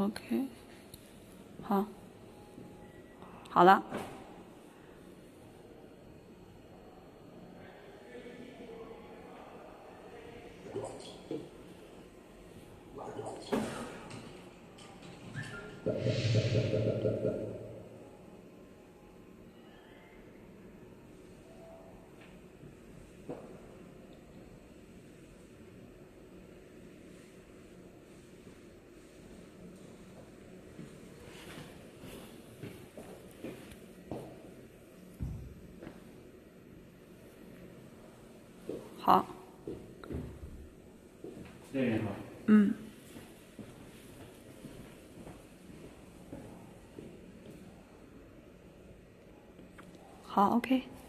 OK，好，好了。好，这边好。嗯，好，OK。